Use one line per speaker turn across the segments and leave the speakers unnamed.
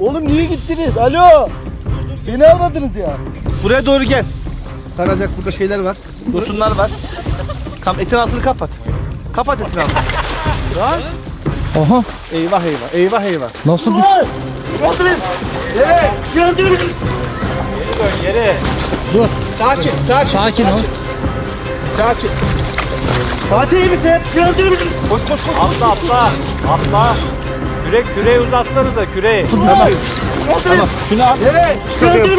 Oğlum niye gittiniz? Alo. Beni almadınız ya. Buraya doğru gel. Saracak burada şeyler var. Yosunlar var. Tam etin altını kapat. Kapat etin altını. Lan.
Aha.
Eyvah eyvah. Eyvah eyvah.
Nasıl düş?
Oturun. Evet. Gördünüz.
Dur.
Sakin. Sakin.
Sakin ol.
Sakin.
Fatih iyi misin? Mü?
Koş koş koş.
Atla atla. Atla. Kürek küreği uzatsanıza küreği.
Tamam. Tamam. Şunu al. Evet.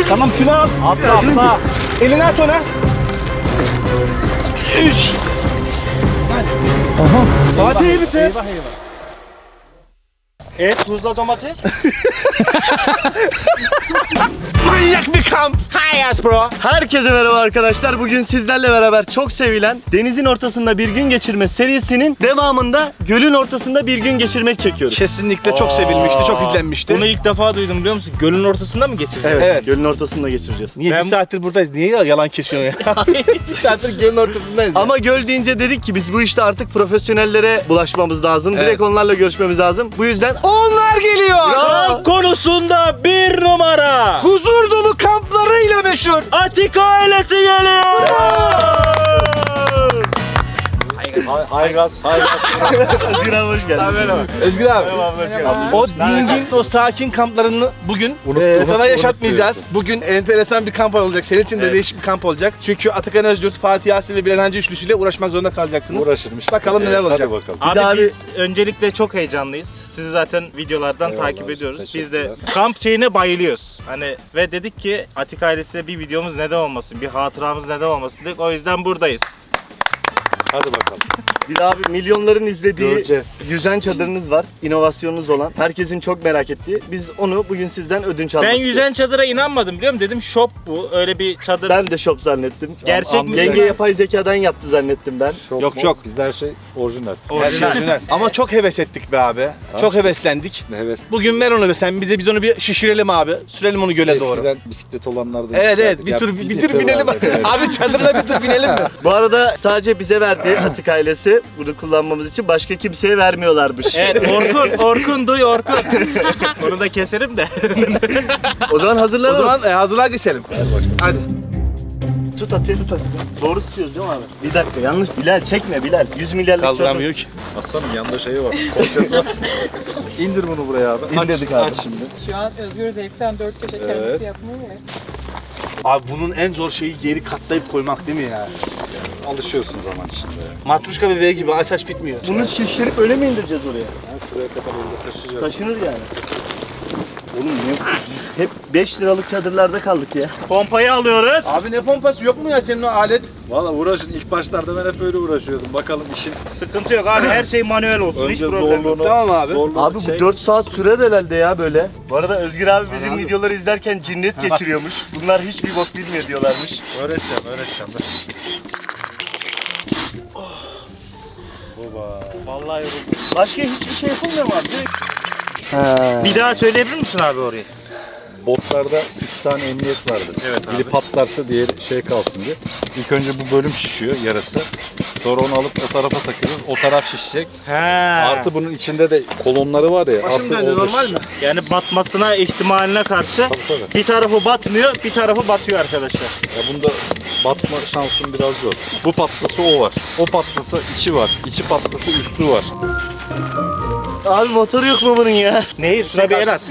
Tamam şunu al.
Atla atla.
Elini at ona. Üç.
Aha.
Fatih iyi misin?
Eyvah eyvah.
Et, tuzla domates.
Manyak bir kamp. Hayas bro. Herkese merhaba arkadaşlar. Bugün sizlerle beraber çok sevilen denizin ortasında bir gün geçirme serisinin devamında gölün ortasında bir gün geçirmek çekiyoruz.
Kesinlikle çok sevilmişti, çok izlenmişti.
Bunu ilk defa duydum biliyor musun? Gölün ortasında mı geçirdin?
Evet,
Evet.
gölün ortasında geçireceğiz.
Niye
Ben-
bir saattir buradayız? Niye ya- yalan kesiyorsun ya? bir saattir gölün ortasındayız.
Ama göl deyince dedik ki biz bu işte artık profesyonellere bulaşmamız lazım.
Evet.
Direkt onlarla görüşmemiz lazım. Bu yüzden onlar geliyor.
Kamp konusunda bir numara.
huzur dolu kamplarıyla meşhur.
Atika ailesi geliyor. Hay gaz, hay gaz.
Özgür abi hoş geldin.
Özgür abi. O dingin, o sakin kamplarını bugün e, sana yaşatmayacağız. Bugün enteresan bir kamp olacak. Senin için de değişik bir kamp olacak. Çünkü Atakan Özyurt, Fatih Yasin ve Bilal Hancı üçlüsüyle uğraşmak zorunda kalacaksınız.
Uğraşırmış.
Bakalım neler olacak.
Hadi bakalım.
Abi,
abi-
biz öncelikle çok heyecanlıyız. Sizi zaten videolardan
Eyvallah,
takip ediyoruz. Biz de kamp şeyine bayılıyoruz. Hani ve dedik ki Atik ailesiyle bir videomuz neden olmasın, bir hatıramız neden olmasın dedik. O yüzden buradayız.
Hadi bakalım.
Bir abi milyonların izlediği
Göreceğiz.
yüzen çadırınız var. İnovasyonunuz olan. Herkesin çok merak ettiği. Biz onu bugün sizden ödünç almak
Ben
istiyoruz.
yüzen çadıra inanmadım biliyor musun? Dedim shop bu. Öyle bir çadır.
Ben de şop zannettim.
Gerçek mi?
Yenge yapay zekadan yaptı zannettim ben.
Çok
Yok,
mu?
yok.
Bizde her şey orijinal.
Her şey
Orijinal.
Ama çok heves ettik be abi. Çok heveslendik.
Ne heves.
Bugün ver onu be sen bize biz onu bir şişirelim abi. Sürelim onu göle doğru.
Eskiden bisiklet olanlardan.
Evet evet bir tur bir, tur binelim. abi çadırla bir tur binelim mi?
Bu arada sadece bize verdi Atik ailesi bunu kullanmamız için. Başka kimseye vermiyorlarmış.
Evet Orkun, Orkun duy Orkun. Onu da keserim de.
O zaman
O
hazırlanalım.
zaman e, hazırlığa geçelim. Hadi.
tut atı tut atı. Doğru tutuyoruz değil mi abi? Bir dakika yanlış. Bilal çekme Bilal. 100 milyarlık
Kaldıramıyor ki.
Aslanım yanında şeyi var. Var. İndir bunu buraya abi.
İndirdik
aç,
abi.
Aç şimdi.
Şu an Özgür Zevk'ten dört köşe kendisi
Evet.
yapmıyor mu?
Abi bunun en zor şeyi geri katlayıp koymak değil mi ya?
Alışıyorsun zaman içinde.
Matruşka bebeği gibi aç aç bitmiyor.
Bunu şişirip öyle mi indireceğiz oraya?
Yani şuraya kadar orada taşıyacağız.
Taşınır yani. Oğlum ne? Biz hep 5 liralık çadırlarda kaldık ya.
Pompayı alıyoruz.
Abi ne pompası yok mu ya senin o alet?
Valla uğraşın. İlk başlarda ben hep öyle uğraşıyordum. Bakalım işin
Sıkıntı yok abi her şey manuel olsun. Hiç
önce
problem yok.
zorluğunu.
Tamam abi.
Zorluğunu
Abi bu
şey-
4 saat sürer herhalde ya böyle. Bu arada Özgür abi bizim
Abi.
videoları izlerken cinnet geçiriyormuş. Bunlar hiçbir bok bilmiyor diyorlarmış.
Öğreteceğim, öğreteceğim. Dur. Baba.
Vallahi yoruldum.
Başka hiçbir şey yapılmıyor mu abi?
Bir daha söyleyebilir misin abi orayı?
Botlarda 3 tane emniyet vardır.
Evet
Biri patlarsa diğeri şey kalsın diye. İlk önce bu bölüm şişiyor yarısı. Sonra onu alıp o tarafa takıyoruz. O taraf şişecek.
He.
Artı bunun içinde de kolonları var ya.
Başım döndü normal mi?
Yani batmasına ihtimaline karşı
Tabii tabii.
bir tarafı batmıyor, bir tarafı batıyor arkadaşlar.
Ya bunda batma şansın biraz zor. Bu patlasa o var. O patlasa içi var. İçi patlasa üstü var.
Abi motoru yok mu bunun ya?
Nehir şuna bir el at.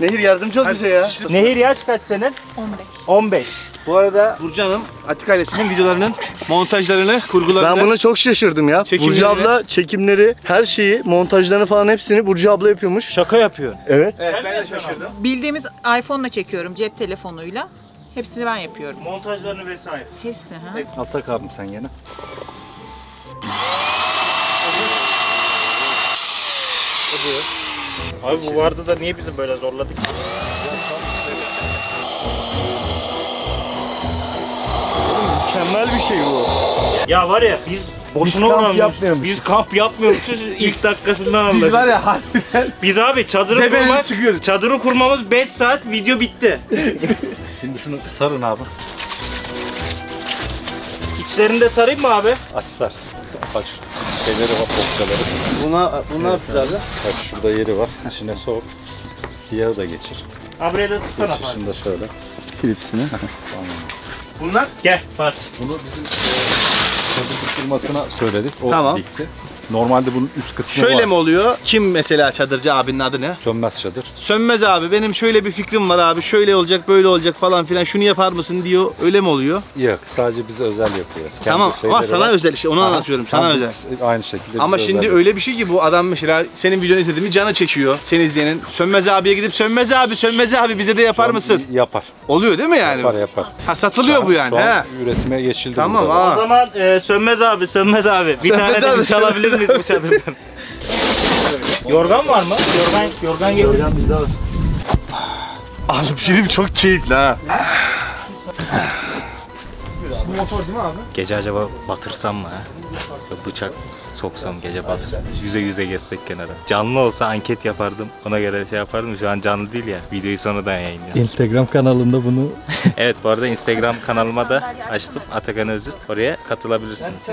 Nehir yardımcı ol bize ya.
Nehir yaş kaç senin?
15.
15.
Bu arada Burcu Hanım Atik ailesinin videolarının montajlarını, kurgularını
Ben buna çok şaşırdım ya.
Çekimleri-
Burcu abla çekimleri, her şeyi, montajlarını falan hepsini Burcu abla yapıyormuş.
Şaka yapıyor.
Evet.
Evet ben de şaşırdım.
Bildiğimiz iPhone'la çekiyorum cep telefonuyla. Hepsini ben yapıyorum.
Montajlarını vesaire.
Hepsi ha.
Altta kaldım sen gene.
Abi bu vardı da niye bizi böyle zorladık?
Mükemmel bir şey bu.
Ya var ya biz boşuna
kamp
uğramışız.
yapmıyormuşuz.
Biz kamp yapmıyormuşuz ilk dakikasından anladık.
Biz var ya harbiden
Biz abi çadırı
Debelenip
kurmak,
çıkıyoruz.
çadırı kurmamız 5 saat video bitti.
Şimdi şunu sarın abi.
İçlerini de sarayım mı abi?
Aç sar. Şu şeyleri var, bokçaları.
Buna, bunu ne yapacağız abi?
Bak şurada yeri var. İçine sok. Siyahı da geçir.
Ha buraya da tutsana Fatih.
Geçişini de şöyle.
Klipsini.
Tamam.
Bunlar
Gel Fatih.
Bunu bizim çadır firmasına söyledik. O
Tamam.
dikti. Normalde bunun üst kısmı
şöyle
var.
mi oluyor? Kim mesela çadırcı abinin adı ne?
Sönmez çadır.
Sönmez abi benim şöyle bir fikrim var abi şöyle olacak böyle olacak falan filan şunu yapar mısın diyor öyle mi oluyor?
Yok sadece bize özel yapıyor. Kendi
tamam ama
şeyleri
sana
var.
özel işte onu
Aha,
anlatıyorum sana özel.
biz- Aynı şekilde
Ama
bize
şimdi
özel
öyle bir şey ki bu adam mesela senin videonu izlediğimi canı çekiyor. Seni izleyenin. Sönmez abiye gidip Sönmez abi Sönmez abi bize de yapar mısın?
Yapar.
Oluyor değil mi yani?
Yapar yapar.
Ha satılıyor bu yani.
Şu an
He.
üretime geçildi.
Tamam
burada.
O zaman e, Sönmez abi, Sönmez abi. Bir
Sönmez
tane de
abi,
biz alabilir miyiz bu çadırdan? yorgan var mı? Yorgan, yorgan getir.
bizde var. Abi film çok keyifli ha.
Bu motor değil mi abi?
Gece acaba batırsam mı ha? Bıçak soksam gece batırsam. Yüze yüze geçsek kenara. Canlı olsa anket yapardım. Ona göre şey yapardım. Şu an canlı değil ya. Videoyu sonradan yayınlıyoruz.
Instagram kanalında bunu
evet bu arada Instagram kanalıma da açtım. Atakan Özür. Oraya katılabilirsiniz.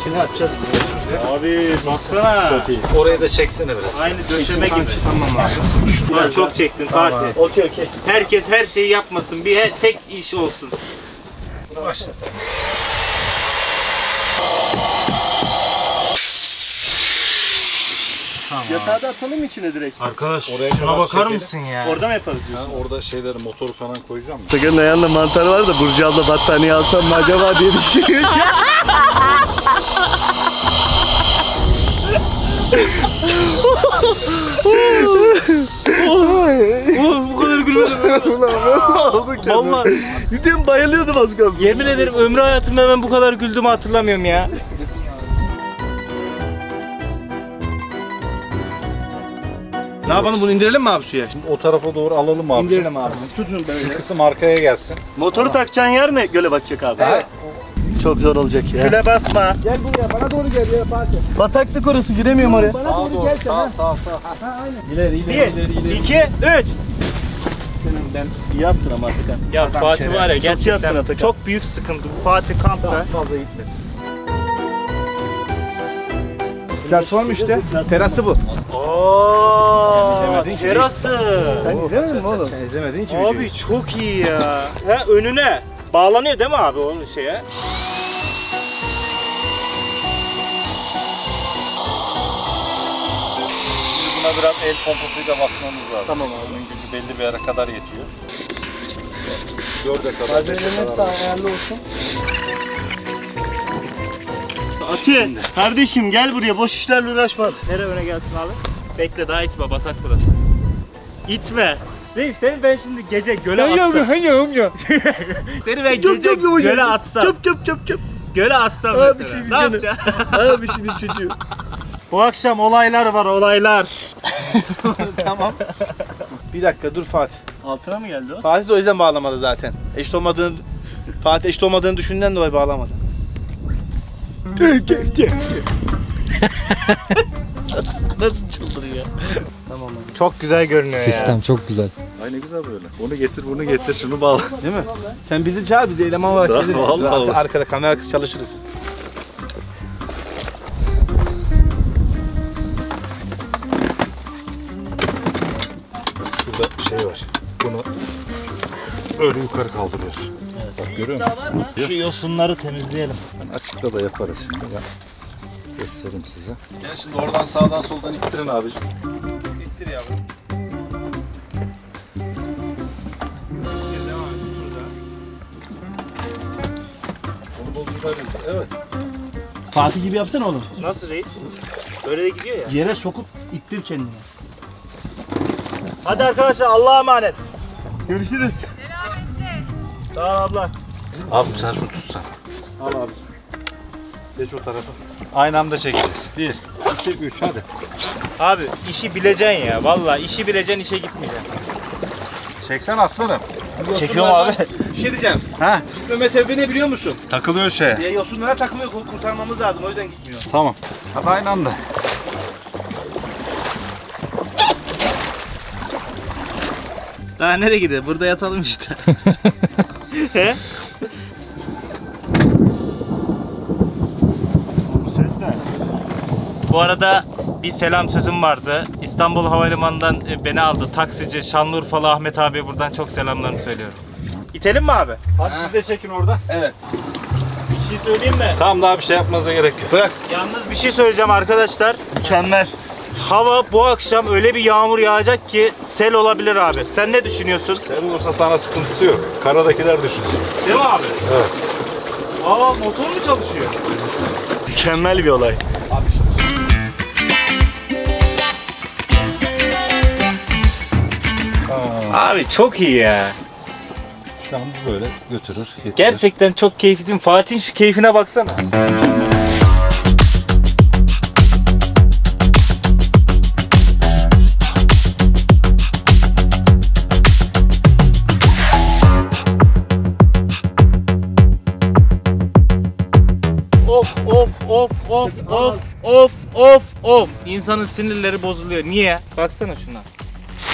İçine atacağız.
Abi baksana.
Orayı da çeksene biraz.
Aynı döşeme gibi. Tamam abi. Çok çektin Fatih.
Okey okey.
Herkes her şeyi yapmasın. Bir he- tek iş olsun.
Yatağı da atalım içine direkt?
Arkadaş
Oraya
şuna
kadar
bakar
çekelim.
mısın ya?
Orada mı yaparız diyorsun?
Ha, orada şeyleri motoru falan koyacağım mı?
Sakın ayağında mantar var da Burcu abla battaniye alsam mı acaba diye düşünüyor.
Oğlum bu Ulan ne
oldu? Valla. Gidiyorum bayılıyordum az kalsın.
Yemin ederim ömrü hayatımda hemen bu kadar güldüğümü hatırlamıyorum ya.
Ne yapalım bunu indirelim mi abi suya?
Şimdi o tarafa doğru alalım abi.
İndirelim abi. Tutun böyle.
Şu kısım arkaya gelsin.
Motoru takacağın yer mi göle bakacak abi?
Evet.
Çok zor olacak ya.
Güle basma.
Gel buraya bana doğru gel ya Fatih.
Bataklık orası giremiyorum oraya.
Bana doğru, doğru gel sen. Sağ sağ sağ. Ha, aynen.
İleri
ileri ileri ileri.
2 3 senin ben iyi attın ama Atakan.
Ya Adam Fatih var ya
çok iyi
gerçekten
Atakan.
çok, büyük sıkıntı. Bu Fatih Daha Kampra.
fazla gitmesin.
Platform işte. Terası bu.
Aa,
izlemedin ki.
terası.
Sen izlemedin mi oğlum?
Sen izlemedin ki.
Abi çok iyi ya. Ha önüne. Bağlanıyor değil mi abi onun şeye?
Buna biraz el pompasıyla basmamız lazım. Tamam abi. Bunun gücü belli bir yere kadar yetiyor. Dörde kadar. beşe kadar.
ayarlı olsun. Ati, kardeşim gel buraya boş işlerle uğraşma.
Nereye öne gelsin abi? Bekle daha itme batak burası. İtme. Reis seni ben şimdi gece göle atsam. seni ben gece göle atsam.
Çöp çöp çöp çöp.
Göle atsam
Abi
mesela.
şimdi
ne
canım.
yapacaksın?
Abi şimdi çocuğu.
Bu akşam olaylar var olaylar.
tamam. Bir dakika dur Fatih.
Altına mı geldi o?
Fatih de o yüzden bağlamadı zaten. Eşit olmadığını Fatih eşit olmadığını düşündüğünden dolayı bağlamadı.
Nasıl çıldırıyor?
Çok güzel görünüyor
sistem çok güzel.
Ay ne güzel böyle. Bunu getir bunu getir şunu bağla.
Değil mi? Sen bizi çağır bizi eleman olarak
Tamam,
geliriz. Arkada kamera arkası çalışırız.
Bunu öyle yukarı kaldırıyorsun. Bak görüyor musun?
Şu yosunları temizleyelim.
Açıkta da yaparız şimdi. Ben göstereyim size. Gel şimdi oradan sağdan soldan ittirin abicim.
Bittir yavrum.
Evet.
Fatih gibi yapsana onu.
Nasıl reis? Böyle de gidiyor ya.
Yere sokup ittir kendini.
Hadi arkadaşlar Allah'a emanet.
Görüşürüz.
Sağ ol abla.
Abi sen şunu tutsan. Al abi. Geç o tarafa. Aynı anda çekeceğiz. Bir, iki, üç hadi.
Abi işi bileceksin ya. Vallahi işi bileceksin işe gitmeyeceksin.
Çeksen aslanım.
Çekiyorum abi.
Bir şey diyeceğim.
Ha?
Gitmeme sebebi ne biliyor musun?
Takılıyor şey.
Ya yosunlara takılıyor kur- kurtarmamız lazım o yüzden gitmiyor.
Tamam. Hadi aynı anda.
Daha nereye gidiyor? Burada yatalım işte. He? Bu arada bir selam sözüm vardı. İstanbul Havalimanı'ndan e, beni aldı taksici Şanlıurfalı Ahmet abi buradan çok selamlarımı söylüyorum. İtelim mi abi?
Hadi siz de çekin orada.
Evet.
Bir şey söyleyeyim mi?
Tamam daha bir şey yapmanıza gerek yok.
Bırak.
Yalnız bir şey söyleyeceğim arkadaşlar.
Mükemmel.
Hava bu akşam öyle bir yağmur yağacak ki sel olabilir abi. Sen ne düşünüyorsun?
Sen olursa sana sıkıntısı yok. Karadakiler düşünsün.
Değil mi abi?
Evet.
Aa motor mu çalışıyor?
Mükemmel bir olay.
Abi çok iyi ya.
Şu an böyle götürür. getirir.
Gerçekten çok keyifliyim. Fatih'in şu keyfine baksana. Of of of of of of of. İnsanın sinirleri bozuluyor. Niye? Baksana şuna.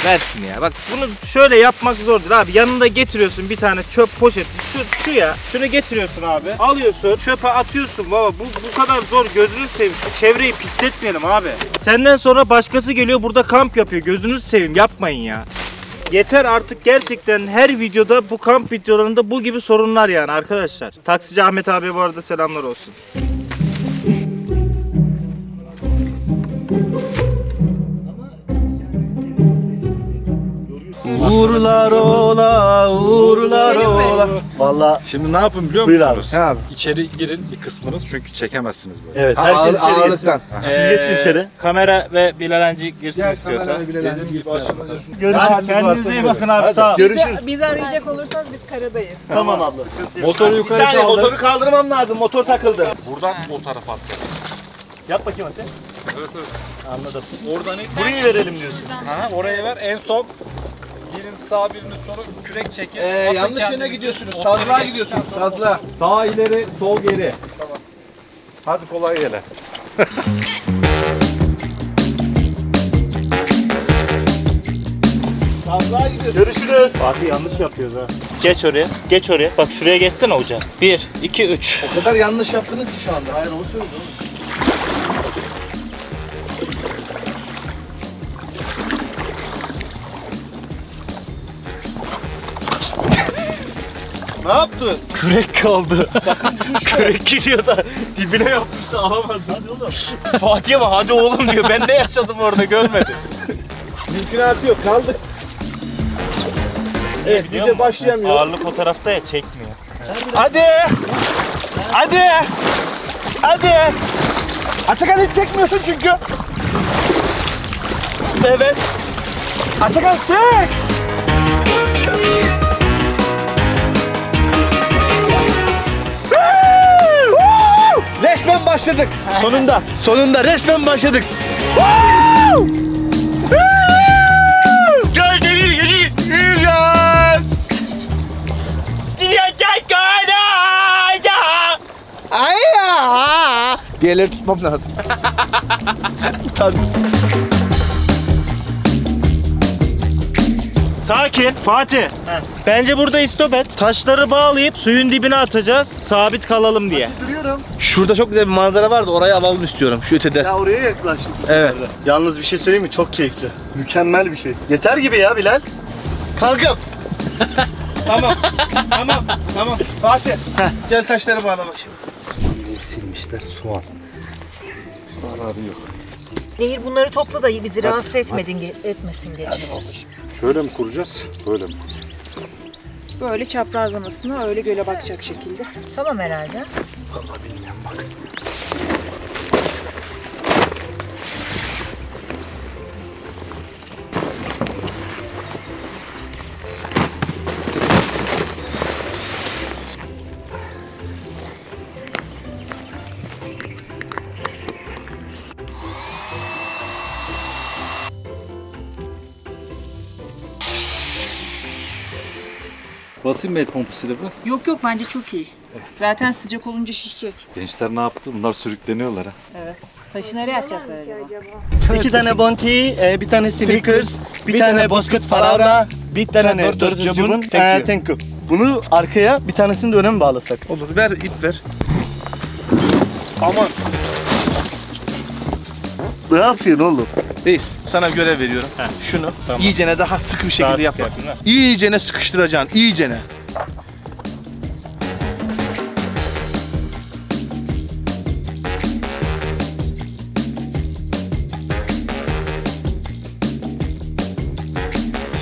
Ver şunu ya. Bak bunu şöyle yapmak zordur abi. Yanında getiriyorsun bir tane çöp poşeti. Şu, şu ya. Şunu getiriyorsun abi. Alıyorsun. Çöpe atıyorsun baba. Bu, bu kadar zor. Gözünü seveyim. Şu çevreyi pisletmeyelim abi. Senden sonra başkası geliyor burada kamp yapıyor. Gözünüzü seveyim. Yapmayın ya. Yeter artık gerçekten her videoda bu kamp videolarında bu gibi sorunlar yani arkadaşlar. Taksici Ahmet abi bu arada selamlar olsun.
Uğurlar ola, uğurlar ola.
Valla
Şimdi ne yapın biliyor
Buyur abi.
musunuz?
Ne abi?
İçeri girin bir kısmınız çünkü çekemezsiniz böyle.
evet
Ha,
herkes içeri
ağırlıktan.
Siz geçin içeri.
Kamera ve Bilal Hancı girsin
Gel
istiyorsa.
kameraya bilelim.
Dediğim gibi aşağıda şunu
Görüşürüz.
Kendinize iyi bakın abi sağ ol.
Görüşürüz.
Bizi arayacak olursanız biz karadayız.
Tamam abla.
Motoru
Bir
yukarı
saniye
kaldır.
motoru kaldırmam lazım. Motor takıldı.
Buradan o tarafa at.
Yap bakayım hadi.
Evet evet.
Anladım.
Oradan ilk
Burayı verelim diyorsun.
Aha, oraya ver en son. Birinin sağ birinin solu kürek çekin.
Ee,
Atın
yanlış yöne
kendinizi.
gidiyorsunuz.
O
Sazlığa gidiyorsunuz. Sazlığa.
Sağ ileri, sol geri. Tamam. Hadi kolay gele.
Sazlığa gidiyorsunuz.
Görüşürüz.
Fatih yanlış yapıyoruz ha. Geç oraya. Geç oraya. Bak şuraya geçsene hoca. 1, 2, 3.
O kadar yanlış yaptınız ki şu anda. Hayır onu
Ne yaptın?
Kürek kaldı. Kürek gidiyor da dibine yapmıştı alamadı. Hadi oğlum. Fatih'e bak hadi oğlum diyor. Ben de yaşadım orada görmedim.
Mümkünatı yok. Kaldık. Evet video
musun?
başlayamıyor.
Ağırlık o tarafta ya çekmiyor.
Hadi. Hadi. Hadi. Atakan hiç çekmiyorsun çünkü. Evet. Atakan çek. Başladık.
Sonunda. Sonunda resmen başladık.
Bir yerleri tutmam lazım. Tabii.
Sakin Fatih. Bence burada istop et. Taşları bağlayıp suyun dibine atacağız. Sabit kalalım diye.
Duruyorum.
Şurada çok güzel bir manzara vardı. Orayı alalım istiyorum. Şu ötede.
Ya oraya yaklaştık.
Evet.
sefer. Yalnız bir şey söyleyeyim mi? Çok keyifli. Mükemmel bir şey. Yeter gibi ya Bilal.
Kalkıp. tamam. tamam. Tamam. Fatih. Gel taşları bağla bak şimdi.
Silmişler soğan. Zararı yok.
Nehir bunları topla da bizi rahatsız etmedin ge- etmesin gece.
Şöyle mi kuracağız? Böyle mi?
Böyle çaprazlamasına öyle göle bakacak şekilde. Tamam herhalde.
Basayım mı el pompasıyla biraz?
Yok yok bence çok iyi. Zaten sıcak olunca şişecek.
Gençler ne yaptı? Bunlar sürükleniyorlar ha.
Taşı nereye atacaklar acaba?
İki tane Bounty, e, bir tane Snickers, bir, tane Bozkurt Farada, bir tane Dörtözcübün
Thank you.
thank you. Bunu arkaya bir tanesini de öne mi bağlasak?
Olur. Ver ip ver. Aman.
Ne yapıyorsun oğlum?
Reis sana görev veriyorum. Şunu
Tamam.
iyicene daha sıkı bir şekilde
yapayım, ha?
İyicene sıkıştıracaksın, iyicene.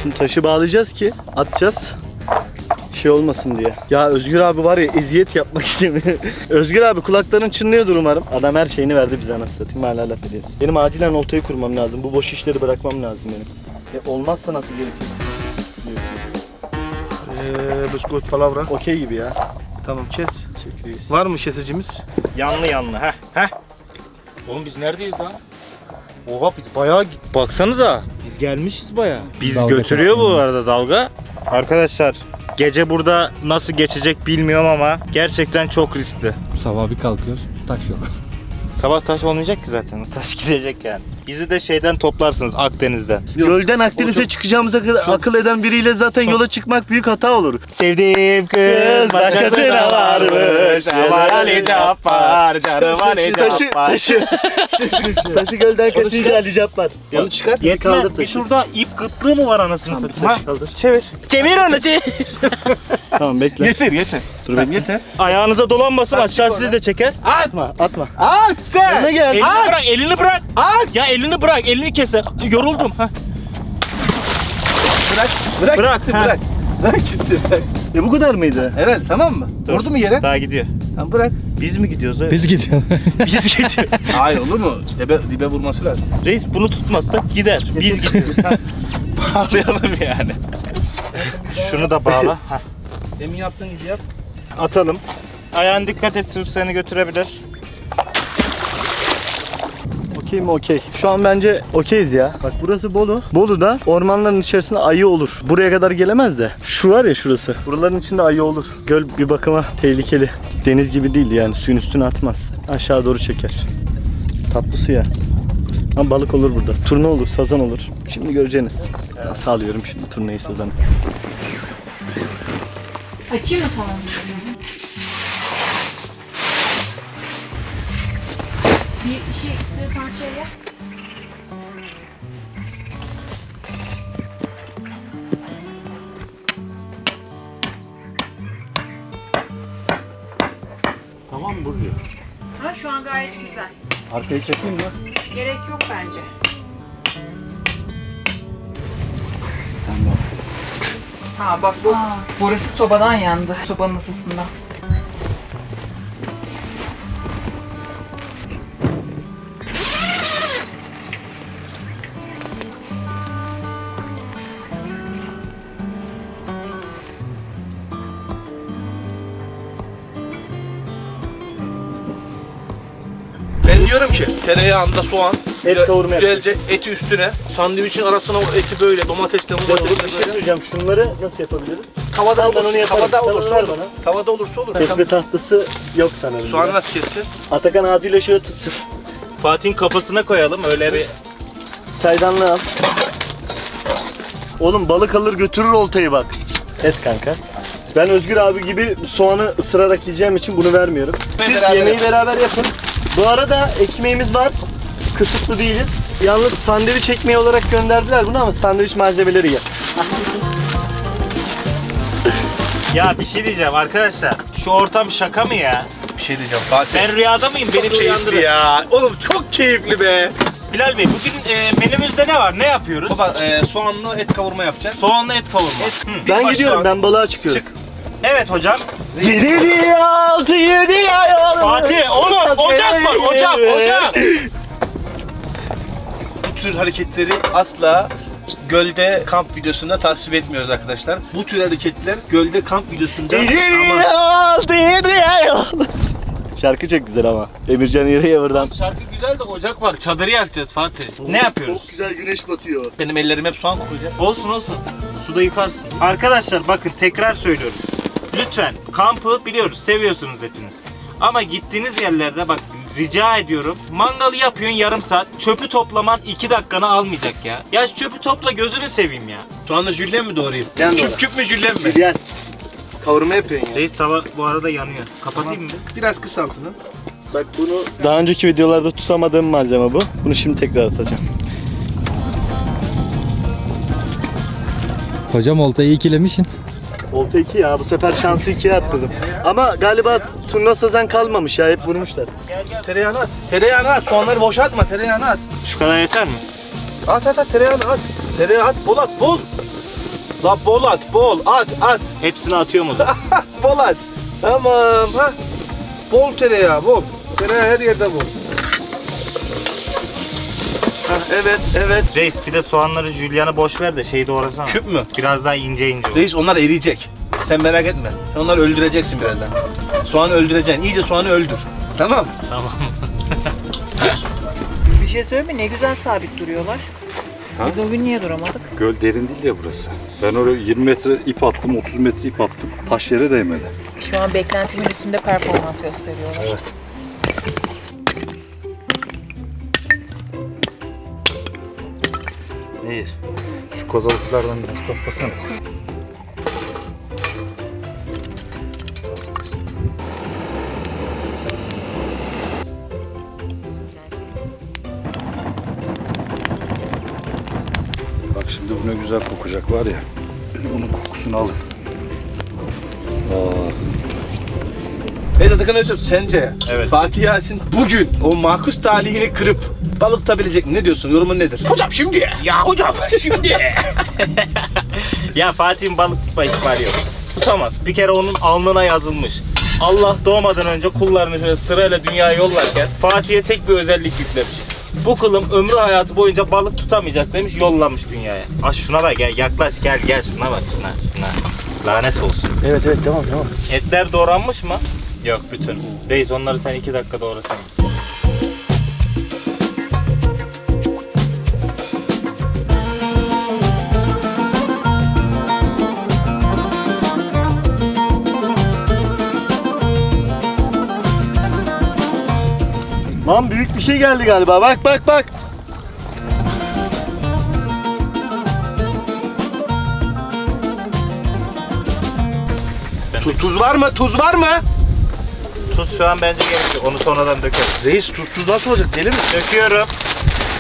Şimdi taşı bağlayacağız ki atacağız. Şey olmasın diye. Ya Özgür abi var ya eziyet yapmak için. Özgür abi kulakların çınlıyordur umarım. Adam her şeyini verdi bize anasını satayım hala laf ediyor. Benim acilen oltayı kurmam lazım. Bu boş işleri bırakmam lazım benim. E, olmazsa nasıl gerekir?
Eee biskut palavra.
Okey gibi ya.
Tamam kes.
Çekiliyiz.
Var mı kesicimiz?
Yanlı yanlı heh heh. Oğlum biz neredeyiz lan? Oha biz bayağı git. Baksanıza. Biz gelmişiz bayağı. Biz
Dalga
götürüyor bu arada dalga. Arkadaşlar gece burada nasıl geçecek bilmiyorum ama gerçekten çok riskli.
Sabah bir kalkıyoruz. Taş yok.
Sabah taş olmayacak ki zaten. Taş gidecek yani. Bizi de şeyden toplarsınız Akdeniz'den.
Gölden Akdeniz'e çıkacağımıza kadar akıl eden biriyle zaten yola çıkmak büyük hata olur.
Sevdiğim kız başkasına varmış. Aman Ali Cabbar, canım Ali
Taşı,
Cabbar.
taşı, taşı gölden kaçınca Ali Cabbar.
Onu çıkar.
Kaldır
Yetmez. Bir
taşı.
turda ip kıtlığı mı var anasını satayım? Ha,
Taşı kaldır.
Çevir. Çevir onu çevir.
Tamam bekle.
Yeter yeter.
Dur bekle.
Yeter.
Ayağınıza dolanmasın aşağı sizi de çeker.
Atma, atma.
At sen!
Önüne gel.
Elini bırak, elini bırak. Ya elini bırak, elini keser. Yoruldum. Ha.
Bırak. Bırak.
Bırak,
gitsin,
ha.
bırak. Bırak gitsin. Bırak.
E bu kadar mıydı?
Herhalde tamam mı?
Dur.
Vurdu mu yere?
Daha gidiyor.
Tamam bırak.
Biz mi gidiyoruz? Evet.
Biz gidiyoruz.
Biz gidiyoruz.
Hayır olur mu? Dibe, dibe vurması lazım.
Reis bunu tutmazsak gider. Biz gidiyoruz. Bağlayalım yani. Şunu da bağla. Ha.
Demin yaptığın gibi yap.
Atalım. Ayağın dikkat et sırf seni götürebilir.
Okey mi okey. Şu an bence okeyiz ya. Bak burası Bolu. Bolu'da ormanların içerisinde ayı olur. Buraya kadar gelemez de. Şu var ya şurası. Buraların içinde ayı olur. Göl bir bakıma tehlikeli. Deniz gibi değil yani suyun üstüne atmaz. Aşağı doğru çeker. Tatlı su ya. Ama balık olur burada. Turna olur, sazan olur. Şimdi göreceğiniz. Nasıl alıyorum şimdi turnayı sazanı.
Açayım mı tamam? Bir şey istiyorsan şey yap.
Tamam mı Burcu?
Ha şu an gayet güzel.
Arkayı çekeyim mi?
Gerek yok bence. Ha bak bu burası sobadan yandı. Sobanın ısısından.
Tereyağında soğan, güzel-
kavurma
güzelce eti üstüne, sandviçin arasına o eti böyle domatesle
Bir
domatesle
şey
böyle.
söyleyeceğim. Şunları nasıl yapabiliriz?
Tavada
Ben onu
olursa,
yaparım.
tavada
Sen
olursa
onu ver
olur.
bana.
Tavada olursa olur.
Kesme tahtası yok sanırım.
Soğanı nasıl keseceğiz?
Atakan ağzıyla şöyle tutsun.
Fatih'in kafasına koyalım öyle bir
Çaydanlığı al. Oğlum balık alır götürür oltayı bak. Et kanka. Ben Özgür abi gibi soğanı ısırarak yiyeceğim için bunu vermiyorum. Siz
Beraber
yemeği
yapın.
beraber yapın. Bu arada ekmeğimiz var. Kısıtlı değiliz. Yalnız sandviç ekmeği olarak gönderdiler bunu ama sandviç malzemeleri ye.
Ya bir şey diyeceğim arkadaşlar. Şu ortam şaka mı ya?
Bir şey diyeceğim Fatih.
Ben rüyada mıyım? Beni
çok
bir uyandırın.
ya. Oğlum çok keyifli be.
Bilal Bey bugün e, menümüzde ne var? Ne yapıyoruz?
Baba e, soğanlı et kavurma yapacağız.
Soğanlı et kavurma. Hı.
Bir
Ben gidiyorum
soğan.
ben balığa çıkıyorum.
Çık.
Evet hocam.
Yedi altı yedi ay oğlum.
Fatih oğlum ocak var ocak ocak.
Bu tür hareketleri asla gölde kamp videosunda tasvip etmiyoruz arkadaşlar. Bu tür hareketler gölde kamp videosunda
Yedi altı yedi ay oğlum. Şarkı çok güzel ama. Emircan Yere buradan.
Şarkı güzel de ocak var. Çadırı yakacağız Fatih.
Ne yapıyoruz?
Çok güzel güneş batıyor.
benim ellerim hep soğan kokacak.
Olsun olsun. Suda yıkarsın. Arkadaşlar bakın tekrar söylüyoruz. Lütfen kampı biliyoruz seviyorsunuz hepiniz. Ama gittiğiniz yerlerde bak rica ediyorum. Mangalı yapıyorsun yarım saat. Çöpü toplaman 2 dakikanı almayacak ya. Ya şu çöpü topla gözünü seveyim ya.
Soğanla jülyen mi doğrayayım?
Yan doğra.
küp küp mü jülyen mi?
Jülyen. Kavurma yapıyorsun ya.
Reis tava bu arada yanıyor. Kapatayım mı?
Biraz kısaltın.
Bak bunu daha önceki videolarda tutamadığım malzeme bu. Bunu şimdi tekrar atacağım.
Hocam oltayı ikilemişsin.
Olta 2 ya bu sefer şansı 2'ye atladım. Ama galiba turna sazan kalmamış ya hep vurmuşlar.
Tereyağını at. Tereyağını at. Soğanları boşaltma. Tereyağını at.
Şu kadar yeter mi?
At at at tereyağını at. Tereyağı at. Bol at. Bol. La bol at. Bol. At at.
Hepsini atıyorum o zaman.
bol at. Tamam. Ha. Bol tereyağı. Bol. Tereyağı her yerde bol.
Evet evet.
Reis bir de soğanları Julian'a boş ver de şeyi doğrasana.
Küp mü?
Biraz daha ince ince.
Reis onlar eriyecek. Sen merak etme. Sen onları öldüreceksin birazdan. Soğanı öldüreceksin. İyice soğanı öldür. Tamam.
Tamam.
Bir şey söyleyeyim mi? Ne güzel sabit duruyorlar. Biz o gün niye duramadık?
Göl derin değil ya burası. Ben oraya 20 metre ip attım, 30 metre ip attım. Taş yere değmedi.
Şu an beklentimin üstünde performans gösteriyorlar.
Evet.
Nehir.
Şu kozalaklardan biraz toplasana. Bak şimdi bu ne güzel kokacak var ya. Onun kokusunu alın. Aa,
Evet Öztürk sence
Evet.
Fatih Yasin bugün o makus talihini kırıp balık tutabilecek mi? Ne diyorsun? Yorumun nedir? Hocam şimdi. Ya hocam şimdi.
ya Fatih'in balık tutma ihtimali yok. Tutamaz. Bir kere onun alnına yazılmış. Allah doğmadan önce kullarını şöyle sırayla dünyaya yollarken Fatih'e tek bir özellik yüklemiş. Bu kulum ömrü hayatı boyunca balık tutamayacak demiş yollamış dünyaya. Aş şuna bak gel yaklaş gel gel şuna bak şuna şuna. Lanet olsun.
Evet evet devam devam.
Etler doğranmış mı? Yok bütün. Reis onları sen iki dakika doğrasan.
Lan büyük bir şey geldi galiba. Bak bak bak.
Tu- tuz var mı? Tuz var mı?
Tuz şu an bence gerek yok. Onu sonradan dökeriz.
Reis tuzsuz nasıl olacak? Deli mi?
Döküyorum.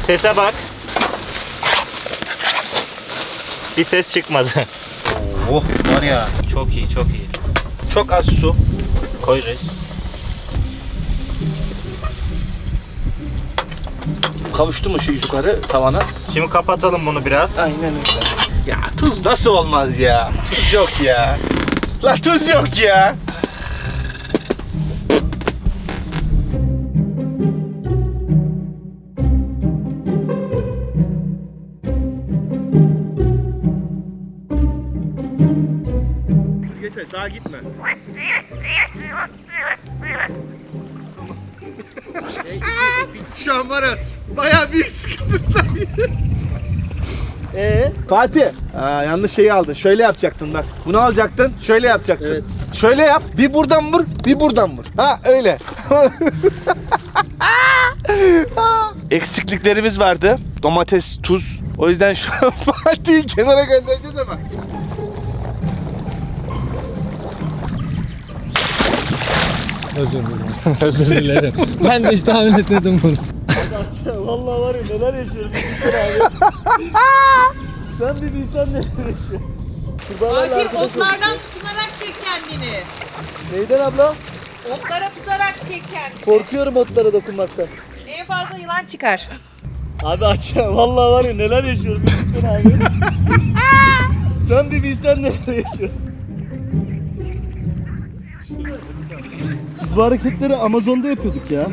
Sese bak. Bir ses çıkmadı. Oh var ya. Çok iyi çok iyi.
Çok az su.
Koy reis.
Kavuştu mu şu yukarı tavana?
Şimdi kapatalım bunu biraz.
Aynen öyle. Ya tuz nasıl olmaz ya? Tuz yok ya. La tuz yok ya. Fatih. Aa, yanlış şeyi aldın. Şöyle yapacaktın bak. Bunu alacaktın. Şöyle yapacaktın.
Evet.
Şöyle yap. Bir buradan vur, bir buradan vur. Ha öyle. Eksikliklerimiz vardı. Domates, tuz. O yüzden şu an Fatih'i kenara göndereceğiz ama.
Özür dilerim. Özür dilerim. ben de hiç tahmin etmedim bunu.
Vallahi var ya neler yaşıyorum Sen bir yaşıyorum. Kurbanlarla
Fatih
arkadaş
otlardan tutunarak çek kendini.
Neyden abla?
Otlara tutarak çek kendini.
Korkuyorum otlara dokunmaktan.
En fazla yılan çıkar.
Abi aç vallahi var ya neler yaşıyorum bir bilsen abi. Sen bir bilsen neler yaşıyorum. Biz bu hareketleri Amazon'da yapıyorduk ya.